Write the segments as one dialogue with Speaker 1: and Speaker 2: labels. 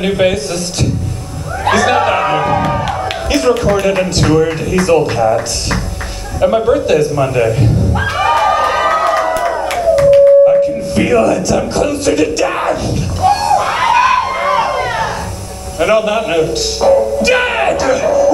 Speaker 1: a new bassist. He's not that new. He's recorded and toured. He's old hat. And my birthday's Monday. I can feel it. I'm closer to death. And on that note, dead!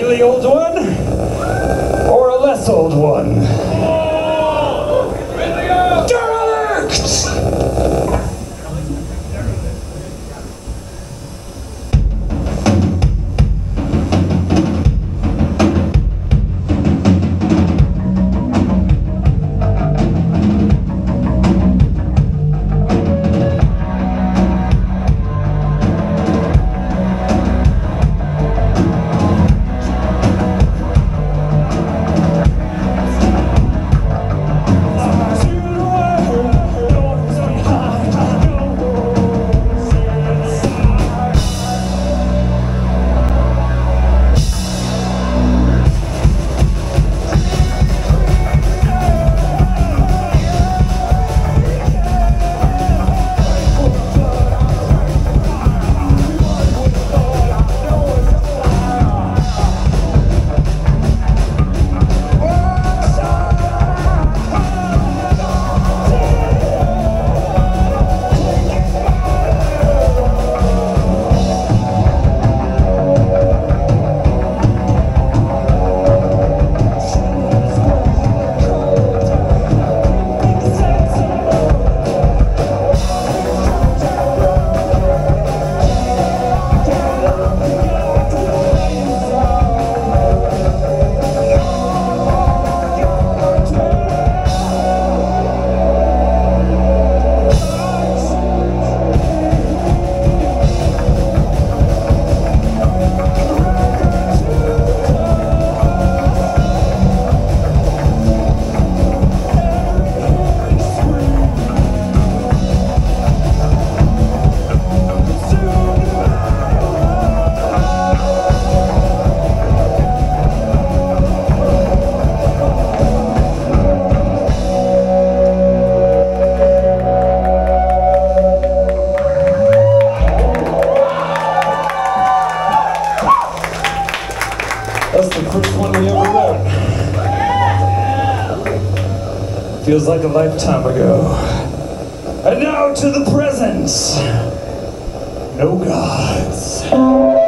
Speaker 1: Really old one or a less old one? Derelict! Feels like a lifetime ago. And now to the present. No gods.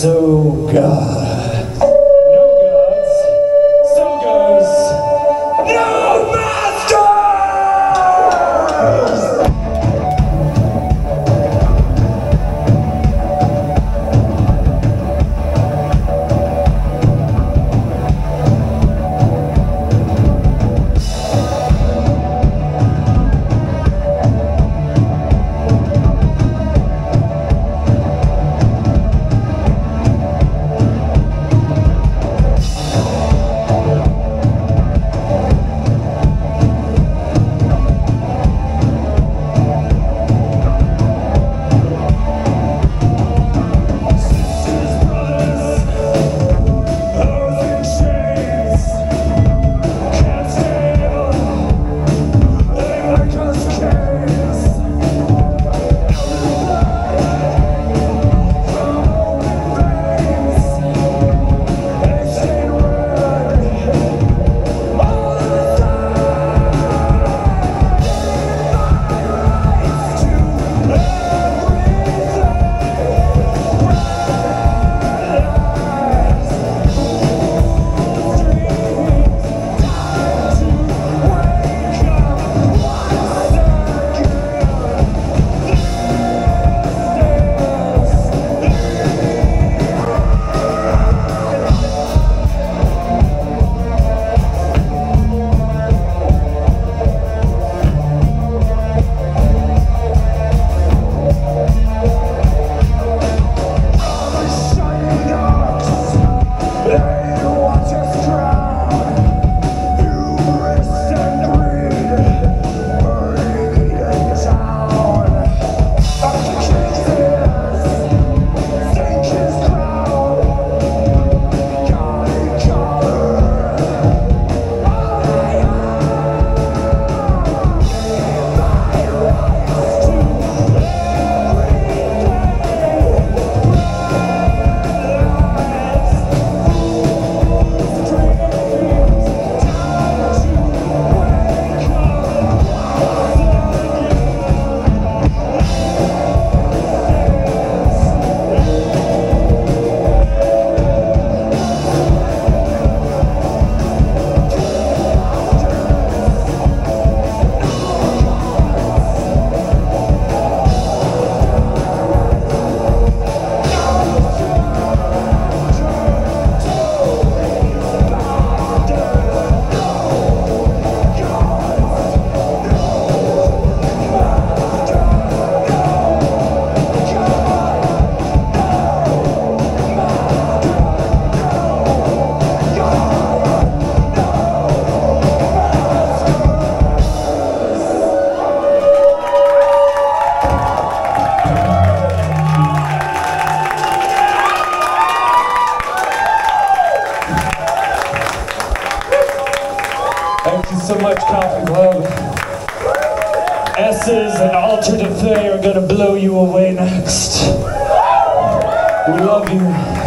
Speaker 1: so God.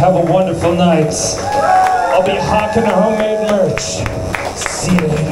Speaker 1: Have a wonderful night. I'll be hawking homemade merch. See you later.